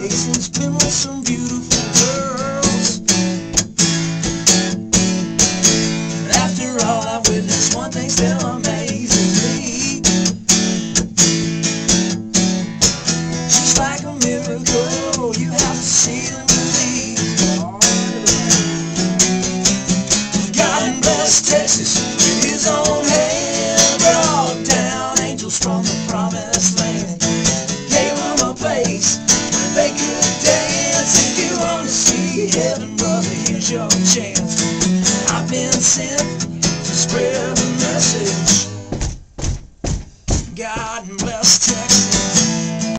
Places been with some beautiful girls. After all I witnessed one thing still amazes me like a miracle, you have to see to believe. God bless Texas with his own hand Brought down angels from the promised land. heaven, brother, here's your chance. I've been sent to spread the message. God bless Texas.